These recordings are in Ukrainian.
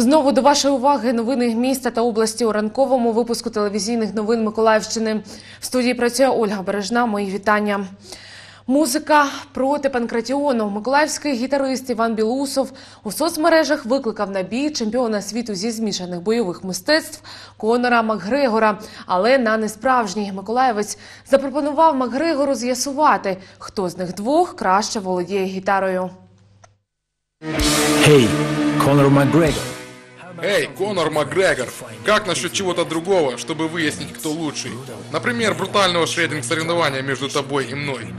Знову до вашої уваги новини міста та області у ранковому випуску телевізійних новин Миколаївщини. В студії працює Ольга Бережна. Мої вітання. Музика проти панкратіону. Миколаївський гітарист Іван Білусов у соцмережах викликав на бій чемпіона світу зі змішаних бойових мистецтв Конора Макгрегора. Але на несправжній Миколаївець запропонував Макгрегору з'ясувати, хто з них двох краще володіє гітарою. Hey, Conor McGregor. Эй, Конор Макгрегор, как насчет чего-то другого, чтобы выяснить, кто лучший? Например, брутального шрединг-соревнования между тобой и мной.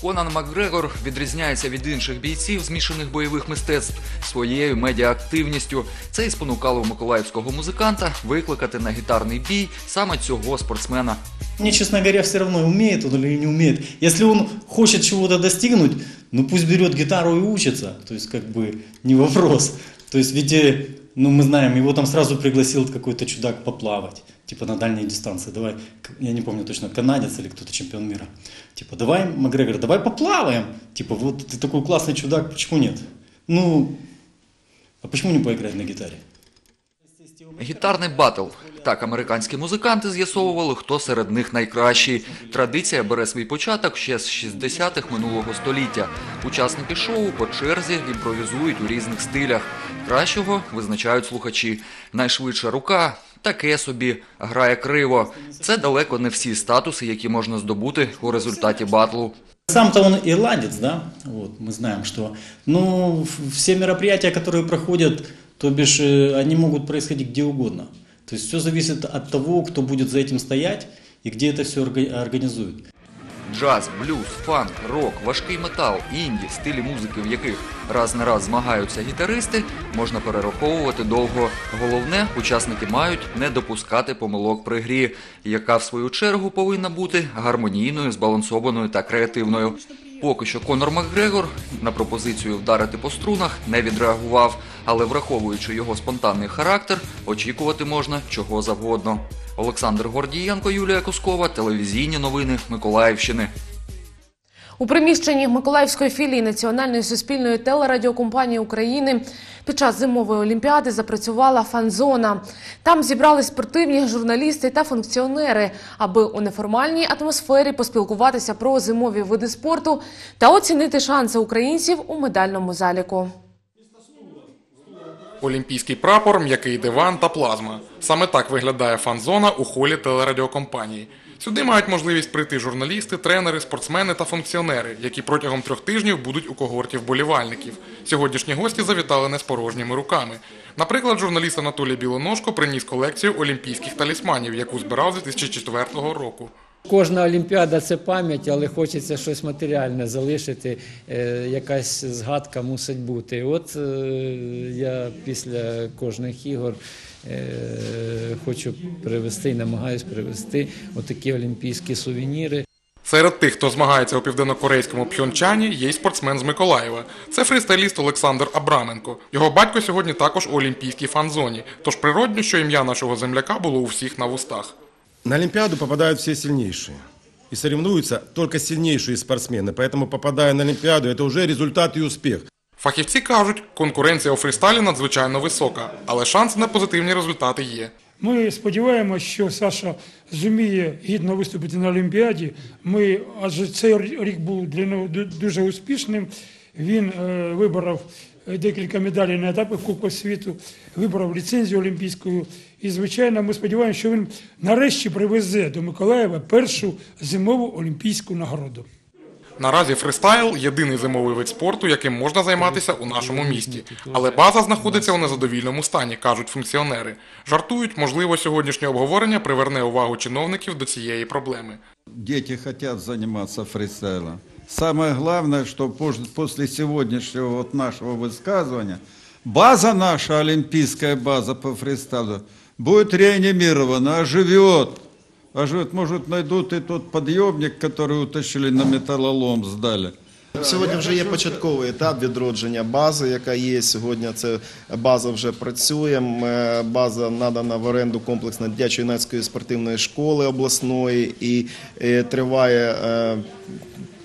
Конан Макгрегор відрізняється від інших бійців змішаних бойових мистецтв своєю медіаактивністю. Це і спонукало миколаївського музиканта викликати на гітарний бій саме цього спортсмена. Мне, честно говоря, все равно, умеет он или не умеет. Если он хочет чего-то достигнуть, ну пусть берет гитару и учится. То есть, как бы, не вопрос. То есть, ведь, ну, мы знаем, его там сразу пригласил какой-то чудак поплавать. Типа на дальние дистанции. Давай, я не помню точно, канадец или кто-то чемпион мира. Типа, давай, Макгрегор, давай поплаваем. Типа, вот ты такой классный чудак, почему нет? Ну, а почему не поиграть на гитаре? Гітарний батл. Так, американські музиканти з'ясовували, хто серед них найкращий. Традиція бере свій початок ще з 60-х минулого століття. Учасники шоу по черзі імпровізують у різних стилях. Кращого визначають слухачі. Найшвидша рука таке собі грає криво. Це далеко не всі статуси, які можна здобути у результаті батлу. Сам-то он ирландец, да, вот, мы знаем, что, ну, в- все мероприятия, которые проходят, то бишь, э, они могут происходить где угодно. То есть все зависит от того, кто будет за этим стоять и где это все организует. Джаз, блюз, фанк, рок, важкий метал, інді, стилі музики, в яких раз на раз змагаються гітаристи, можна перераховувати довго. Головне, учасники мають не допускати помилок при грі, яка в свою чергу повинна бути гармонійною, збалансованою та креативною. Поки що Конор Макгрегор на пропозицію вдарити по струнах не відреагував, але враховуючи його спонтанний характер, очікувати можна чого завгодно. Олександр Гордієнко, Юлія Кускова, телевізійні новини Миколаївщини. У приміщенні Миколаївської філії Національної суспільної телерадіокомпанії України під час зимової олімпіади запрацювала фан-зона. Там зібрали спортивні журналісти та функціонери, аби у неформальній атмосфері поспілкуватися про зимові види спорту та оцінити шанси українців у медальному заліку. Олімпійський прапор, м'який диван та плазма. Саме так виглядає фан-зона у холі телерадіокомпанії. Сюди мають можливість прийти журналісти, тренери, спортсмени та функціонери, які протягом трьох тижнів будуть у когорті вболівальників. Сьогоднішні гості завітали не з порожніми руками. Наприклад, журналіст Анатолій Білоножко приніс колекцію олімпійських талісманів, яку збирав з 2004 року. Кожна олімпіада це пам'ять, але хочеться щось матеріальне залишити. е, Якась згадка мусить бути. От е, я після кожних ігор е, хочу привезти і намагаюсь привезти отакі олімпійські сувеніри. Серед тих, хто змагається у південнокорейському Пхьончані, є й спортсмен з Миколаєва. Це фристайліст Олександр Абраменко. Його батько сьогодні також у олімпійській фан-зоні. Тож природньо, що ім'я нашого земляка було у всіх на вустах. На Олимпиаду попадают все сильнейшие. И соревнуются только сильнейшие спортсмены. Поэтому, попадая на Олимпиаду, это уже результат и успех. Фахівці кажуть, конкуренція у фристайлі надзвичайно висока, але шанси на позитивні результати є. Ми сподіваємося, що Саша зуміє гідно виступити на Олімпіаді. Ми, адже цей рік був для нього ду- дуже успішним. Він е, виборов е, декілька медалей на етапах Кубку світу, виборов ліцензію олімпійську. І, звичайно, ми сподіваємося, що він нарешті привезе до Миколаєва першу зимову олімпійську нагороду. Наразі фристайл єдиний зимовий вид спорту, яким можна займатися у нашому місті. Але база знаходиться у незадовільному стані, кажуть функціонери. Жартують, можливо, сьогоднішнє обговорення приверне увагу чиновників до цієї проблеми. Дети хотят заниматься фристайлом. Самое главное, что пож- после сегодняшнего вот нашего высказывания база наша, олимпийская база по фристайлу, будет реанимирована, оживет. Оживет, может, найдут и тот подъемник, который утащили на металлолом, сдали. Сьогодні вже є початковий етап відродження бази, яка є сьогодні. Це база вже працює. М, е, База надана в оренду комплексно дитячо-юнацької спортивної школи обласної і е, триває е,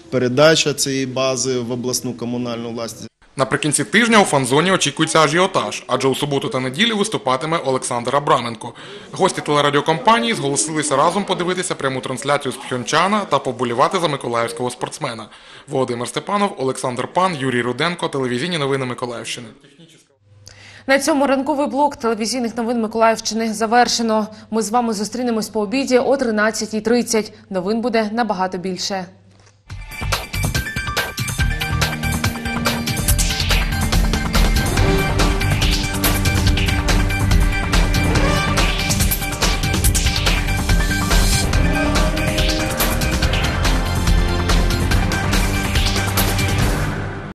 передача цієї бази в обласну комунальну власність. Наприкінці тижня у фан-зоні очікується ажіотаж, адже у суботу та неділю виступатиме Олександр Абраменко. Гості телерадіокомпанії зголосилися разом подивитися пряму трансляцію з Пхьончана та поболівати за миколаївського спортсмена. Володимир Степанов, Олександр Пан, Юрій Руденко, телевізійні новини Миколаївщини. На цьому ранковий блок телевізійних новин Миколаївщини завершено. Ми з вами зустрінемось по обіді о 13.30. Новин буде набагато більше.